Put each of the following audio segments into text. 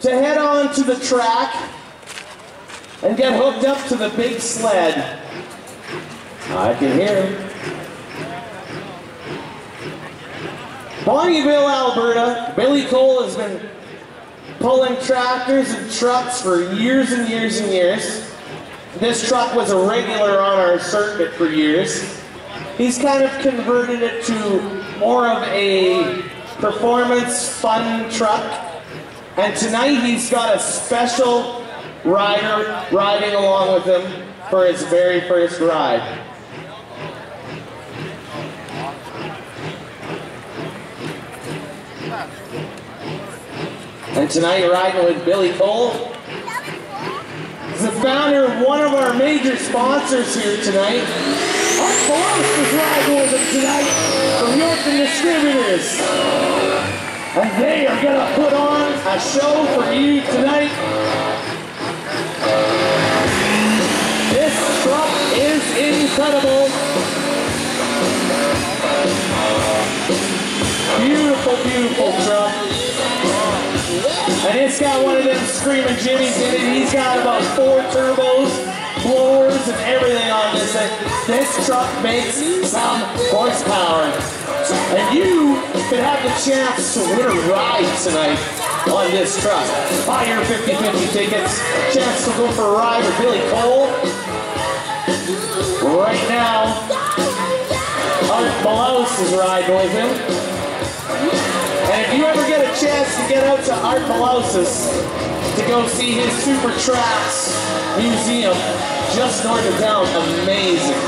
to head on to the track and get hooked up to the big sled. I can hear him. Alberta, Billy Cole has been pulling tractors and trucks for years and years and years. This truck was a regular on our circuit for years. He's kind of converted it to more of a performance fun truck. And tonight he's got a special rider riding along with him for his very first ride. And tonight riding with Billy Cole. He's the founder of one of our major sponsors here tonight. Art Belos is riding with him tonight from Yorkton Distributors. And they are going to put on a show for you tonight. This truck is incredible. Beautiful, beautiful truck. And it's got one of them screaming jimmies in it. He's got about four turbos, blowers, and everything on this thing. This truck makes some horsepower. And you could have the chance to win a ride tonight on this truck. Buy your 50-50 tickets. Chance to go for a ride with Billy Cole. Right now, Art Belos is riding with him. And if you ever get a chance to get out to Art Belos's to go see his Super Tracks Museum just north of town, amazing.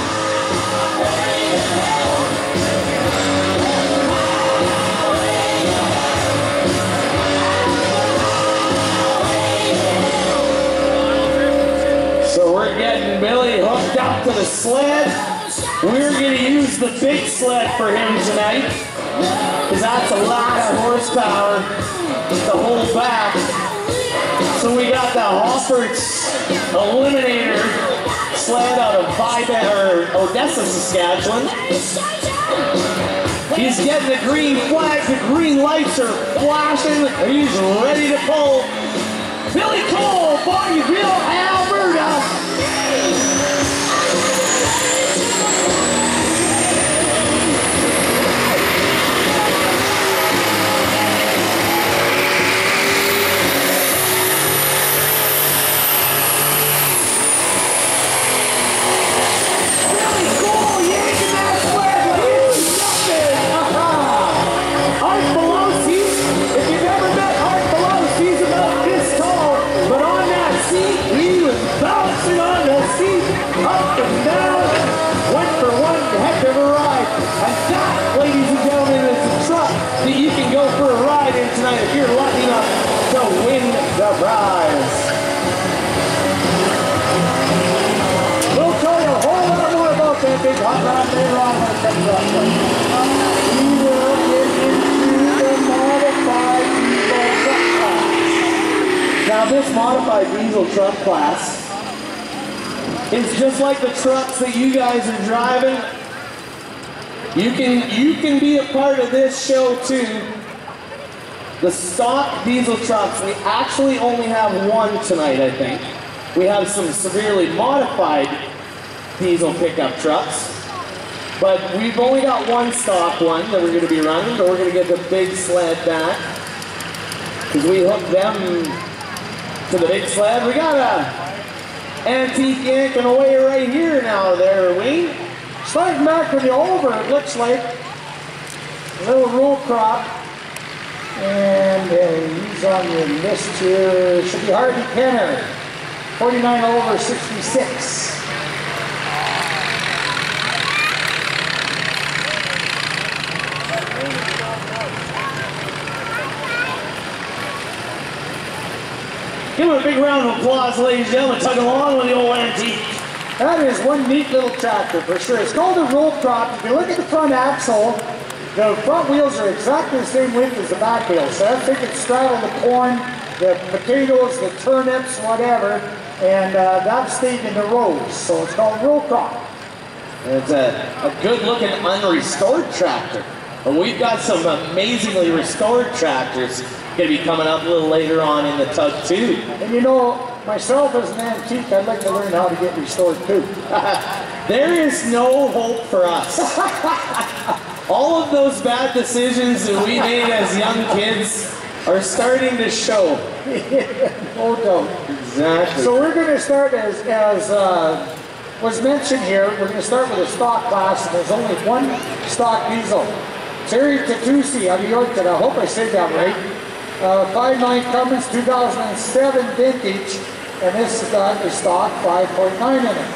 Getting Billy hooked up to the sled. We're going to use the big sled for him tonight because that's a lot of horsepower to hold back. So we got the Hofferts Eliminator sled out of Vibe or Odessa, Saskatchewan. He's getting the green flag, the green lights are flashing, he's ready to pull. Billy Cole, Bonnyville, Alberta. This modified diesel truck class is just like the trucks that you guys are driving. You can, you can be a part of this show too. The stock diesel trucks, we actually only have one tonight, I think. We have some severely modified diesel pickup trucks. But we've only got one stock one that we're going to be running, but we're going to get the big sled back. Because we hooked them to the big slab. We got a antique yanking away right here now there, we. Starting back from the over, it looks like. A little row crop. And uh, he's on your list here. Should be Harvey Kenner. 49 over 66. Give him a big round of applause, ladies and gentlemen, tugging along with the old antique. That is one neat little tractor for sure. It's called a row crop. If you look at the front axle, the front wheels are exactly the same width as the back wheels. So that's thinking straddle the corn, the potatoes, the turnips, whatever, and uh, that stayed in the rows. So it's called row crop. It's a, a good looking unrestored tractor. And we've got some amazingly restored tractors going to be coming up a little later on in the tug too. And you know, myself as an antique, I'd like to learn how to get restored too. there is no hope for us. All of those bad decisions that we made as young kids are starting to show. Oh, no doubt. Exactly. So we're going to start as, as uh, was mentioned here, we're going to start with a stock class, and there's only one stock diesel. Terry Tuttosi of Yorkton, I hope I said that right. Uh, 5.9 Cummins 2007 vintage, and this has got a stock 5.9 in it.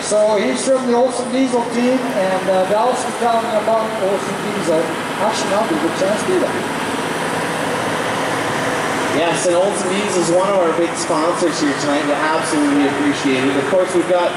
So he's from the Olson Diesel team, and uh, Dallas will tell me about Olson Diesel. Actually, I'll be a good chance to do that. Yes, and Olson Diesel is one of our big sponsors here tonight. We absolutely appreciate it. Of course, we've got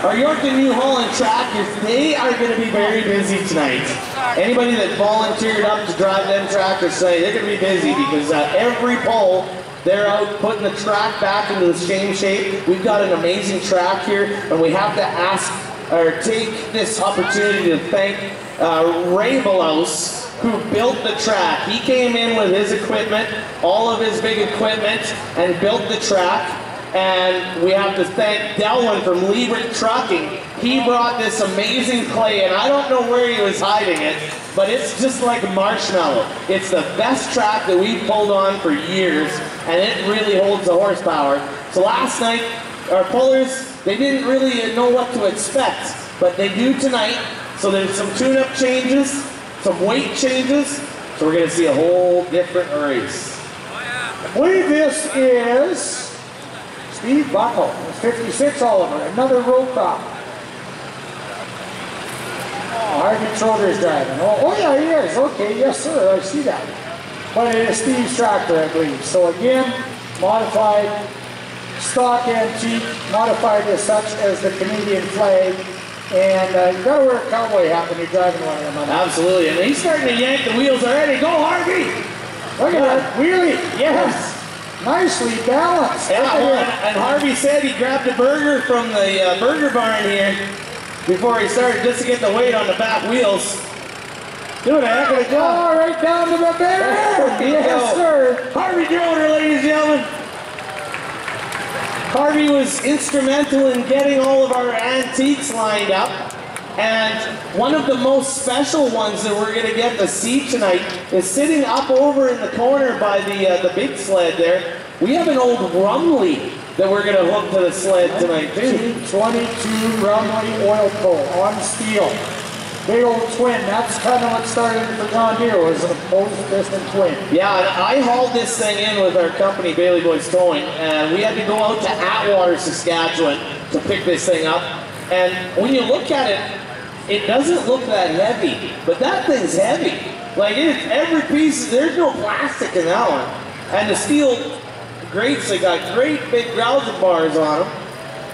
our Yorkton New Holland tractors, they are going to be very busy tonight. Anybody that volunteered up to drive them tractors say they're going to be busy because uh, every pole they're out putting the track back into the same shape. We've got an amazing track here, and we have to ask or take this opportunity to thank uh, Ray Belos, who built the track. He came in with his equipment, all of his big equipment, and built the track. And we have to thank Delwyn from Liebert Trucking. He brought this amazing clay, and I don't know where he was hiding it, but it's just like marshmallow. It's the best track that we've pulled on for years, and it really holds the horsepower. So last night, our pullers, they didn't really know what to expect, but they do tonight. So there's some tune-up changes, some weight changes, so we're gonna see a whole different race. Oh, I believe this is Steve Buckle, 56 Oliver, another row crop. Oh, Harvey Schroeder's driving. Oh, oh, yeah, he is. Okay, yes, sir, I see that. But it is Steve's tractor, I believe. So again, modified stock antique, modified as such as the Canadian flag. And uh, you gotta wear a cowboy hat when you're driving one of them. On Absolutely, and he's starting to yank the wheels already. Go, Harvey! Look at that wheelie. Yes. Nicely balanced. Yeah, well, and Harvey said he grabbed a burger from the uh, burger barn here before he started just to get the weight on the back wheels. Doing a heck of a job. Oh, right down to the barrel. yes, sir. Harvey Schroeder, ladies and gentlemen. Harvey was instrumental in getting all of our antiques lined up. And one of the most special ones that we're going to get to see tonight is sitting up over in the corner by the uh, the big sled there. We have an old Rumely that we're going to hook to the sled tonight too. 22 Rumely oil pull on steel. Big old twin. That's kind of what started the John Deere was an opposed piston twin. Yeah, and I hauled this thing in with our company, Bailey Boys Towing, and we had to go out to Atwater, Saskatchewan to pick this thing up. And when you look at it, it doesn't look that heavy, but that thing's heavy. Like it's every piece, there's no plastic in that one. And the steel grates, they got great big grouser bars on them.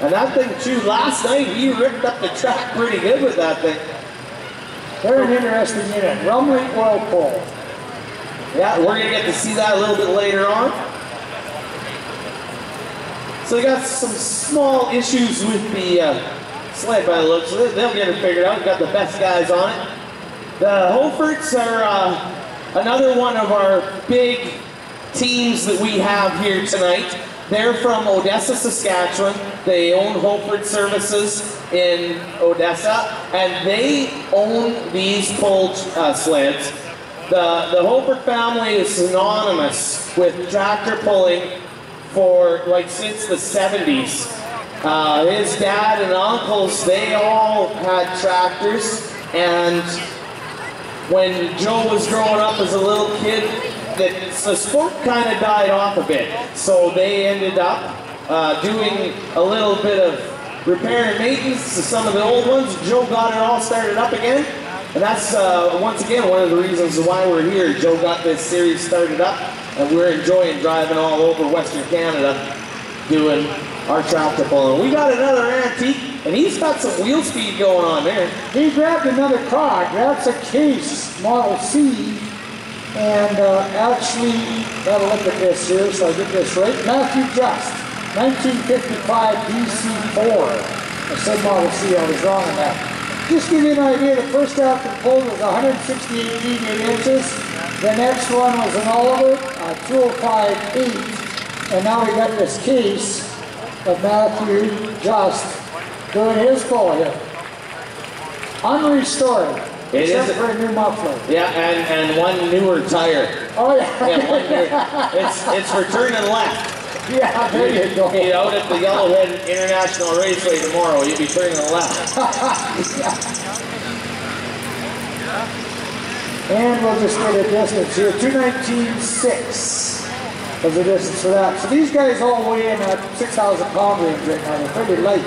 And that thing too, last night he ripped up the track pretty good with that thing. Very interesting unit, Rumely oil pull. Yeah, we're gonna get to see that a little bit later on. So they got some small issues with the uh, sled by the looks of it. They'll get it figured out. We've got the best guys on it. The Hoferts are uh, another one of our big teams that we have here tonight. They're from Odessa, Saskatchewan. They own Hoffert Services in Odessa, and they own these pull uh, sleds. The, the Hoffert family is synonymous with tractor pulling for like since the 70s. Uh, his dad and uncles, they all had tractors, and when Joe was growing up as a little kid, the, the sport kind of died off a bit. So they ended up uh, doing a little bit of repair and maintenance to some of the old ones. Joe got it all started up again. And that's, uh, once again, one of the reasons why we're here. Joe got this series started up, and we're enjoying driving all over Western Canada doing our tractor pulling. We got another antique, and he's got some wheel speed going on there. He grabbed another car. That's a Case Model C. And uh, actually, gotta look at this here so I get this right. Matthew Just, 1955 DC4. I said Model C, I was wrong on that. just give you an idea, the first after pull was 168 feet 8 inches. The next one was an Oliver, uh, 205 8. And now we got this case of Matthew Just doing his pull here. Unrestored. It except is- for a new muffler. Yeah, and, and one newer tire. Oh yeah. Yeah, one newer. It's, it's for turning left. yeah, there you go. Be out at the Yellowhead International Raceway tomorrow, you'll be turning left. And we'll just get a distance here, 219.6 distance for that. So these guys all weigh in at 6,000 pound range right now. They're pretty light.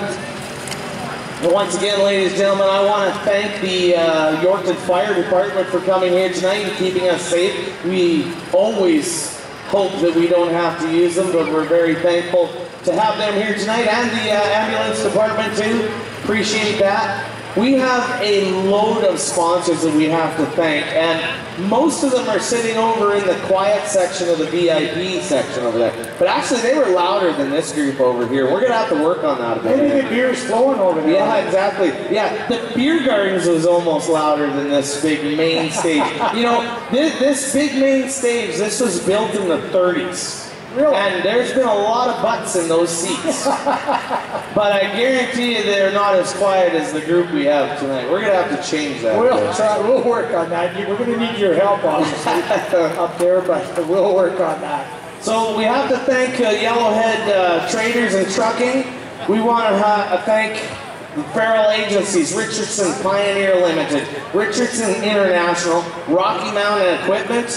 And once again, ladies and gentlemen, I want to thank the uh, Yorkton Fire Department for coming here tonight and keeping us safe. We always hope that we don't have to use them, but we're very thankful to have them here tonight and the uh, ambulance department too. Appreciate that. We have a load of sponsors that we have to thank, and most of them are sitting over in the quiet section of the VIP section over there. But actually, they were louder than this group over here. We're gonna have to work on that a bit. Maybe the beer's flowing over there. Yeah, exactly. Yeah, the beer gardens was almost louder than this big main stage. You know, this, this big main stage, this was built in the 30s. Really? And there's been a lot of butts in those seats. but I guarantee you they're not as quiet as the group we have tonight. We're going to have to change that. We'll try, we'll work on that. We're going to need your help, obviously, up there, but we'll work on that. So we have to thank uh, Yellowhead uh, Traders and Trucking. We want to uh, thank the Farrell Agencies, Richardson Pioneer Limited, Richardson International, Rocky Mountain Equipment,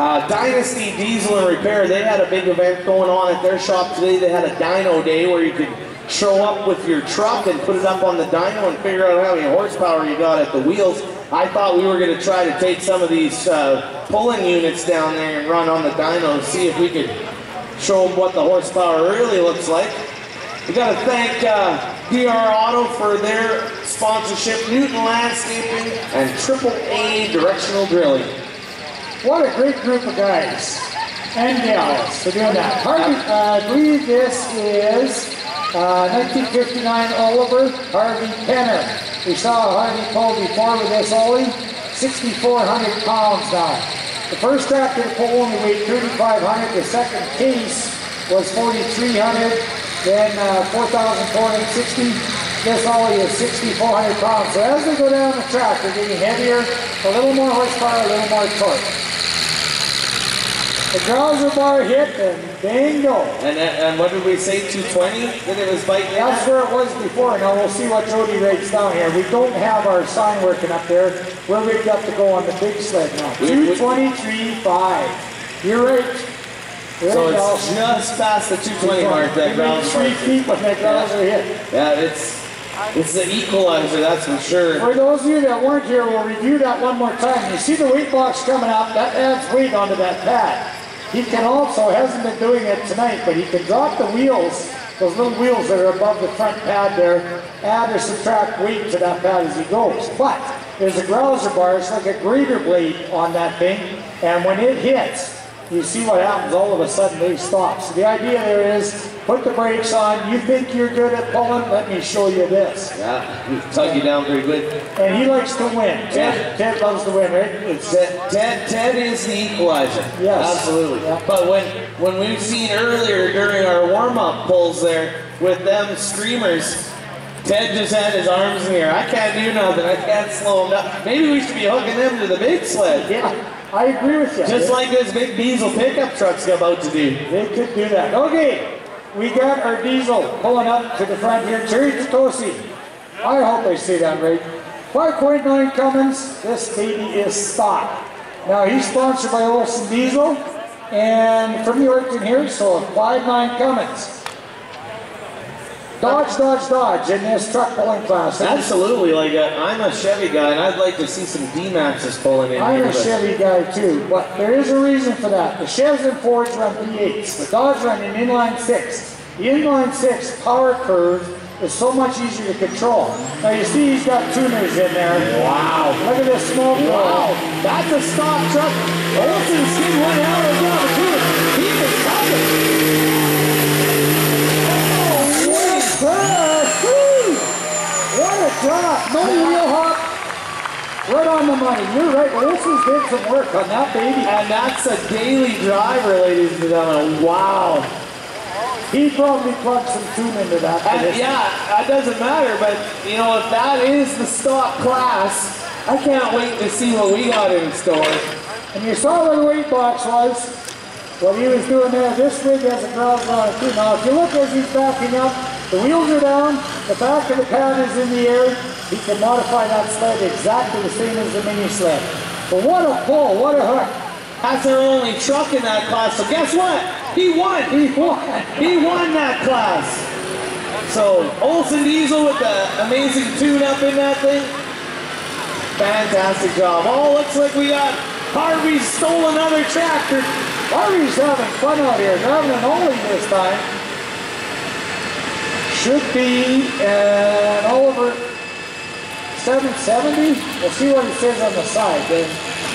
uh, Dynasty Diesel and Repair. They had a big event going on at their shop today. They had a dyno day where you could show up with your truck and put it up on the dyno and figure out how many horsepower you got at the wheels. I thought we were going to try to take some of these uh, pulling units down there and run on the dyno, and see if we could show them what the horsepower really looks like. We got to thank uh, DR Auto for their sponsorship, Newton Landscaping, and Triple A Directional Drilling. What a great group of guys and gals for doing that. Harvey, uh, I believe this is uh, 1959 Oliver Harvey Penner. We saw Harvey pull before with this Ollie, 6,400 pounds now. The first tractor to pull only weighed 3,500. The second case was 4,300. Then uh, 4,460. This Ollie is 6,400 pounds. So as they go down the track, they're getting heavier, a little more horsepower, a little more torque. The Grouser bar hit and bingo. And, and what did we say, 220 that it was biting? That's where it was before. Now we'll see what Jody rates down here. We don't have our sign working up there. We're rigged up to go on the big sled now. We- we- 223.5. You're right. There So it's just past the 220 mark, that ground three feet when that Grouser hit. Yeah, it's it's the equalizer, that's for sure. For those of you that weren't here, we'll review that one more time. You see the weight box coming up, that adds weight onto that pad. He can also, hasn't been doing it tonight, but he can drop the wheels, those little wheels that are above the front pad there, add or subtract weight to that pad as he goes. But there's a grouser bar, it's like a grater blade on that thing, and when it hits, you see what happens, all of a sudden they stop. So the idea there is, put the brakes on, you think you're good at pulling, let me show you this. Yeah, we tug you down very good. And he likes to win. Ted, Yeah. Ted loves to win, right? It's, Ted, Ted, Ted is the equalizer. Yes. Absolutely. Yeah. But when when we've seen earlier during our warm-up pulls there with them streamers, Ted just had his arms in the air. I can't do nothing. I can't slow him down. Maybe we should be hooking them to the big sled. yeah, I agree with you. Just like those big diesel pickup truck's about to do. They could do that. Okay, we got our diesel pulling up to the front here. Jerry Tuttosi. I hope I say that right. 5.9 Cummins. This baby is stock. Now he's sponsored by Olson Diesel and from the Yorkton here, so 5.9 Cummins. Dodge, dodge, dodge in this truck pulling class. Absolutely. Like uh, I'm a Chevy guy, and I'd like to see some D-Maxes pulling in I'm here. a but- Chevy guy too, but there is a reason for that. The Chevs and Fords run V8s, the Dodge run an inline six. The inline six power curve is so much easier to control. Now you see he's got tuners in there. Wow. Look at this smoke. Wow, that's a stock truck. Olsen's did one hell of a job of doing it. He was coming. Oh, what a job! No wheel hop, you're right. Olson's did some work on that baby. And that's a daily driver, ladies and gentlemen. Wow. He probably plugged some tune into that. And yeah, that doesn't matter, but you know, if that is the stock class, I can't wait to see what we got in store. And you saw where the weight box was. What he was doing there, this rig has a ground on it too. Now, if you look as he's backing up, the wheels are down, the back of the pad is in the air. He can modify that sled exactly the same as the mini sled. But what a pull, what a hook. That's our only truck in that class. So guess what? He won. He won. He won that class. So Olson Diesel with the amazing tune-up in that thing. Fantastic job. Oh, looks like we got Harvey stole another tractor. Harvey's having fun out here, driving an Ollie this time. Should be uh, an Oliver 770. We'll see what it says on the side. They're,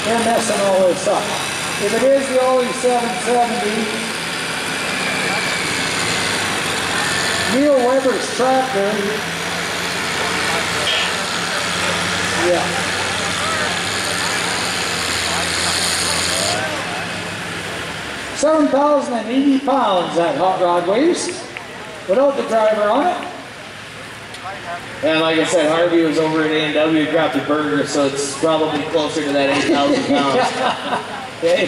they're messing all this up. If it is the Ollie 770, Neil Weber's tractor. Yeah. Seven thousand and eighty pounds that hot rod weighs, without the driver on it. And like I said, Harvey was over at A&W, grabbed a burger, so it's probably closer to that 8,000 pounds. Okay.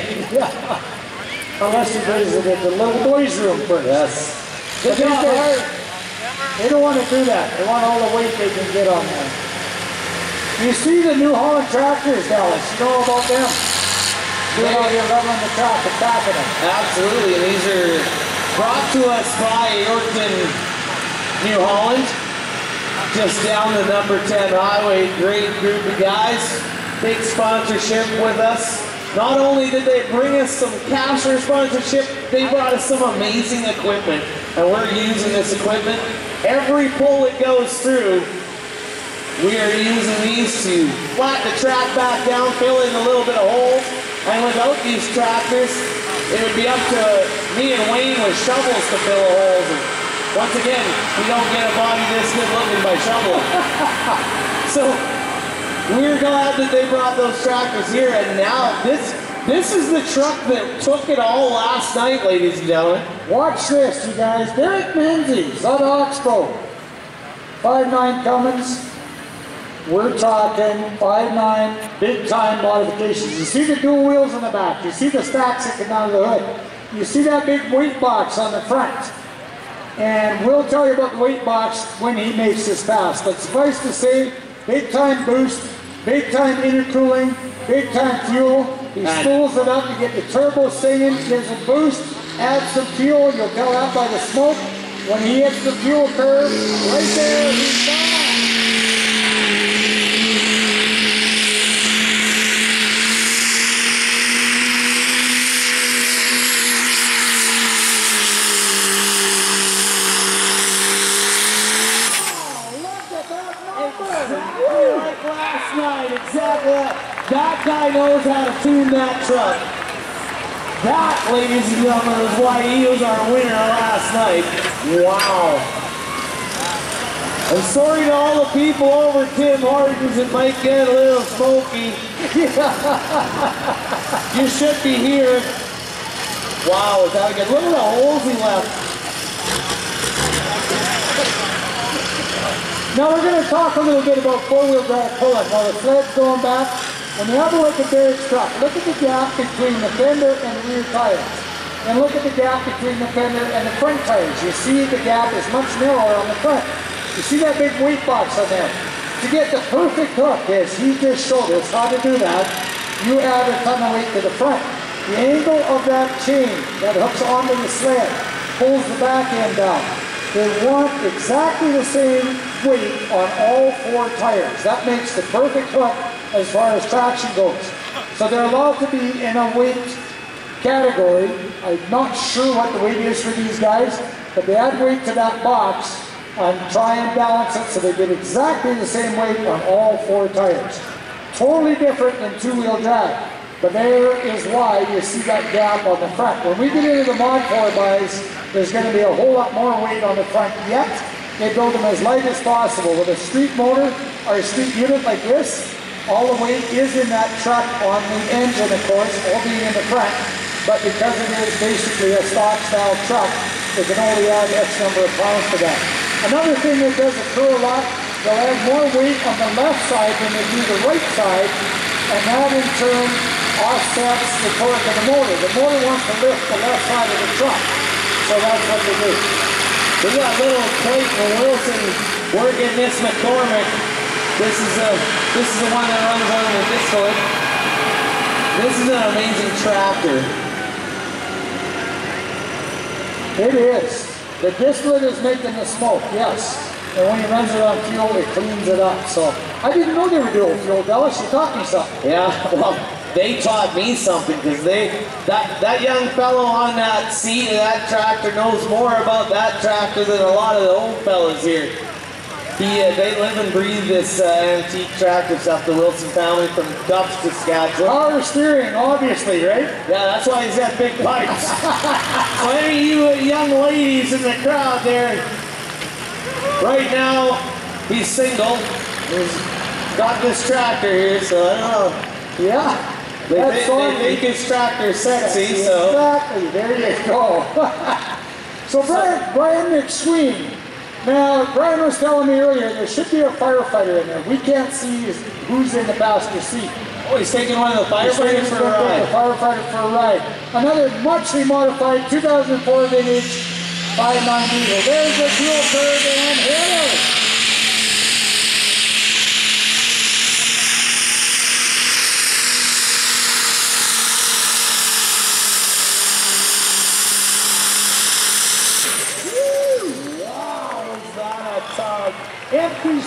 Unless he brings it in the little boys' room first. Yes. Good job, Hart. They don't want to do that. They want all the weight they can get on there. You see the New Holland tractors, Dallas. You know about them? Doing all your leveling the track and backing them. Absolutely, and these are brought to us by Yorkton, New Holland. Just down the number 10 highway, great group of guys. Big sponsorship with us. Not only did they bring us some cash for sponsorship, they brought us some amazing equipment. And we're using this equipment. Every pull it goes through, we are using these to flatten the track back down, fill in a little bit of holes. And without these tractors, it would be up to me and Wayne with shovels to fill the holes. Once again, we don't get a body this good looking by shoveling. so we're glad that they brought those tractors here. And now this this is the truck that took it all last night, ladies and gentlemen. Watch this, you guys. Derrick Menzies at Oxbow. 5'9 Cummins. We're talking 5'9 big time modifications. You see the dual wheels in the back. You see the stacks that come out of the hood. You see that big weight box on the front. And we'll tell you about the weight box when he makes his pass. But suffice to say, big time boost, big time intercooling, big time fuel. He spools it up to get the turbo singing, gives a boost, adds some fuel. You'll tell that by the smoke. When he hits the fuel curve, right there, he's gone. Look at that number! Exactly like last night, exactly. That, that guy knows how to tune that truck. That, ladies and gentlemen, is why he was our winner last night. Wow. I'm sorry to all the people over Tim Hortons, it might get a little smoky. you should be here. Wow, is that good? Look at the holes he left. Now we're going to talk a little bit about four-wheel drive pulling. While the sled's going back, when you have a look at Derrick's truck, look at the gap between the fender and the rear tires. And look at the gap between the fender and the front tires. You see the gap is much narrower on the front. You see that big weight box on there. To get the perfect hook, as he just showed us how to do that, you add a ton of weight to the front. The angle of that chain that hooks onto the sled pulls the back end down. They want exactly the same weight on all four tires. That makes the perfect hook as far as traction goes. So they're allowed to be in a weight category. I'm not sure what the weight is for these guys, but they add weight to that box and try and balance it so they get exactly the same weight on all four tires. Totally different than two-wheel drive. But there is why you see that gap on the front. When we get into the Mod 4 buys, there's going to be a whole lot more weight on the front yet. They build them as light as possible with a street motor or a street unit like this. All the weight is in that truck on the engine, of course, all being in the front. But because it is basically a stock style truck, it can only add X number of pounds to that. Another thing that does occur a lot, they'll add more weight on the left side than they do the right side, and that in turn offsets the torque of the motor. The motor wants to lift the left side of the truck, so that's what they do. We got little Clayton Wilson working this McCormick. This is a this is the one that runs on the distillate. This is an amazing tractor. It is. The distillate is making the smoke, yes. And when he runs it on fuel, it cleans it up. So I didn't know they were doing fuel, Dallas. You taught me something. Yeah, well, they taught me something because they that that young fellow on that seat of that tractor knows more about that tractor than a lot of the old fellas here. He, uh, they live and breathe this uh, antique tractor stuff, the Wilson family from Duff, Saskatchewan. Power steering, obviously, right? Yeah, that's why he's got big pipes. so any of you young ladies in the crowd there, right now, he's single. He's got this tractor here, so I don't know. Yeah. They, That's they, on they think his tractor sexy, so. Exactly. There you go. Oh. so Brian, Brian McSween. Now, Brian was telling me earlier there should be a firefighter in there. We can't see who's in the passenger seat. Oh, he's taking one of the firefighters for a ride. the firefighter for a ride. Another muchly modified 2004 vintage 5.9 diesel. There's the fuel curve and here. Wow, was that a tug?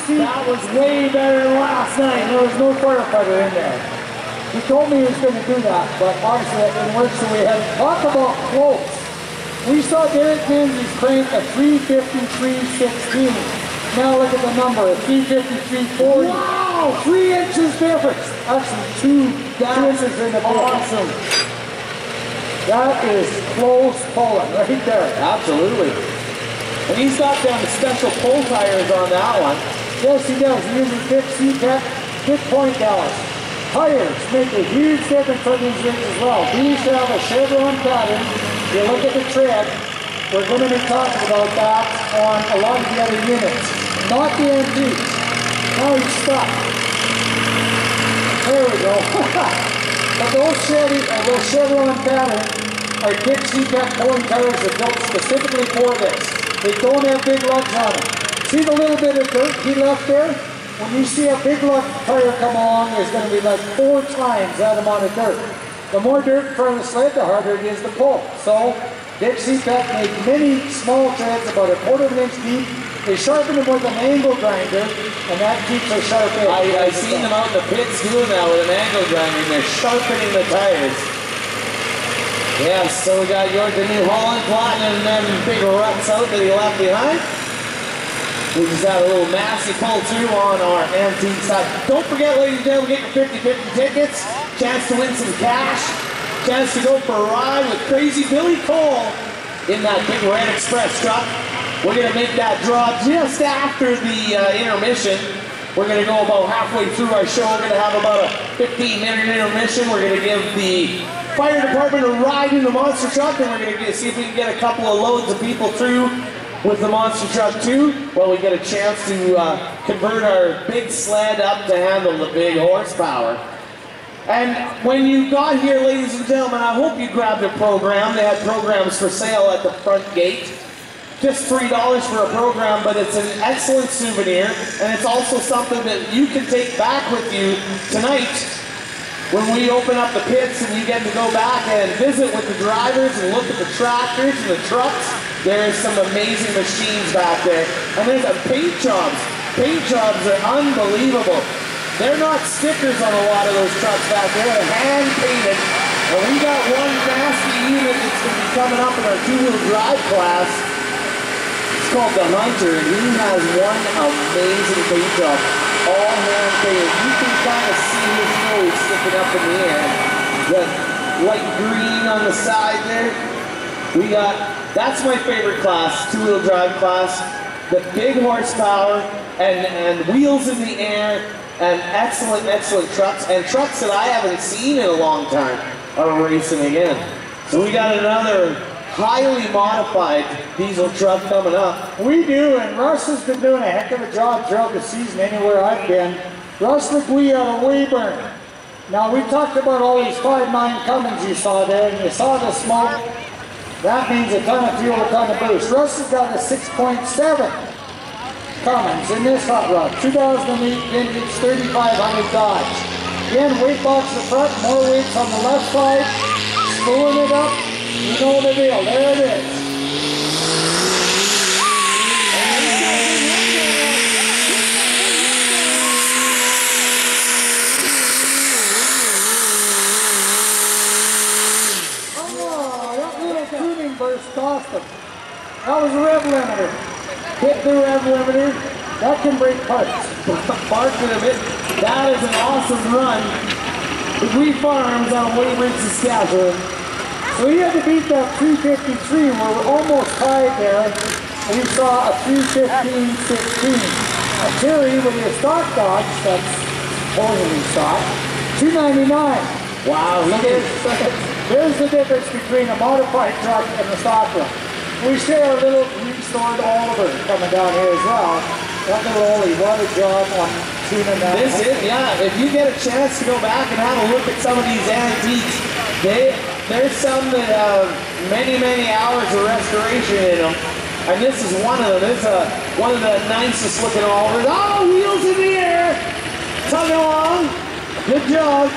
Seat. That was way better than last night. there was no firefighter in there. He told me he was going to do that, but obviously that didn't work, so we had talk about close. We saw Derrick Menzies crank a 353.16. Now look at the number, a 353.40. Wow! Three inches difference. Actually, two, two inches in the difference. Awesome. That is close pulling right there. Absolutely. And he's got them special pull tires on that one. He does. He uses big C-Tech, big point Dallas. Tires make a huge difference for these rigs as well. These have a chevron pattern. You look at the tread, we're going to be talking about that on a lot of the other units. Not the antiques. Now he's stuck. There we go. but those Chevy, uh, those chevron pattern are Dixie Tech pulling tires that built specifically for this. They don't have big lugs on them. See the little bit of dirt he left there? When you see a big lug tire come along, there's going to be like four times that amount of dirt. The more dirt in front of the sled, the harder it is to pull. So Dixie Tech made many small treads about a quarter of an inch deep. They sharpen them with an angle grinder, and that keeps a sharp edge. I, I seen them out in the pits doing that with an angle grinder. and They're sharpening the tires. Yes, so we got your the New Holland Platinum and them big ruts out that he left behind. We just had a little Massey pull through on our antique side. Don't forget, ladies and gentlemen, get your 50-50 tickets. Chance to win some cash. Chance to go for a ride with Crazy Billy Cole in that big red express truck. We're gonna make that draw just after the uh, intermission. We're gonna go about halfway through our show. We're gonna have about a 15 minute intermission. We're gonna give the fire department a ride in the monster truck and we're gonna see if we can get a couple of loads of people through with the monster truck too. While we get a chance to uh, convert our big sled up to handle the big horsepower. And when you got here, ladies and gentlemen, I hope you grabbed a program. They had programs for sale at the front gate. Just $3 for a program, but it's an excellent souvenir, and it's also something that you can take back with you tonight when we open up the pits and you get to go back and visit with the drivers and look at the tractors and the trucks. There's some amazing machines back there. And there's a paint jobs. Paint jobs are unbelievable. They're not stickers on a lot of those trucks back there. They're hand painted. And we got one nasty unit that's going to be coming up in our two-wheel drive class. It's called the Hunter, and he has one amazing paint job. All hand painted. You can kind of see his nose sticking up in the air. The light green on the side there. We got, that's my favorite class, two-wheel drive class. The big horsepower and, and wheels in the air. and excellent, excellent trucks, and trucks that I haven't seen in a long time are racing again. So we got another highly modified diesel truck coming up. We do, and Russ has been doing a heck of a job throughout the season anywhere I've been. Russ Leguee out of Weyburn. Now, we talked about all these 5.9 Cummins you saw there, and you saw the smoke. That means a ton of fuel, a ton of boost. Russ has got a 6.7 Cummins in this hot rod. 2008 vintage 3500 Dodge. Again, weight box the front, more weights on the left side. Spooling it up. You know the deal. There it is. Oh, that little tuning burst cost him. That was a rev limiter. Hit the rev limiter. That can break parts. Barking a bit. That is an awesome run. Green Farms on Weyburn, Saskatchewan. So he had to beat that 353. We're almost tied there. And we saw a 315.16. A Terry with your stock Dodge, that's supposedly stock, 299. Wow, look at There's the difference between a modified truck and the stock one. We share a little restored Oliver coming down here as well. That little Oli, what a job on tuning that. This is, yeah, if you get a chance to go back and have a look at some of these antiques, they, there's some that have many, many hours of restoration in them. And this is one of them. Is a, uh, one of the nicest looking Olivers. Oh, wheels in the air! Tugging along. Good job.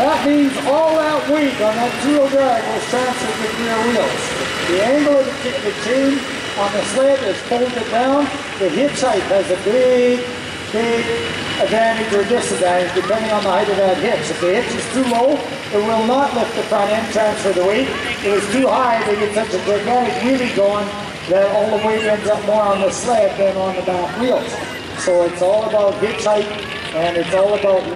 That means all that weight on that two-wheel drive was transferred to rear wheels. The angle of the, the chain on the sled is folded down. The hitch height has a big, big advantage or disadvantage depending on the height of that hitch. If the hitch is too low, it will not lift the front end, transfer the weight. If it's too high, they get such a gigantic wheelie going that all the weight ends up more on the sled than on the back wheels. So it's all about hitch height and it's all about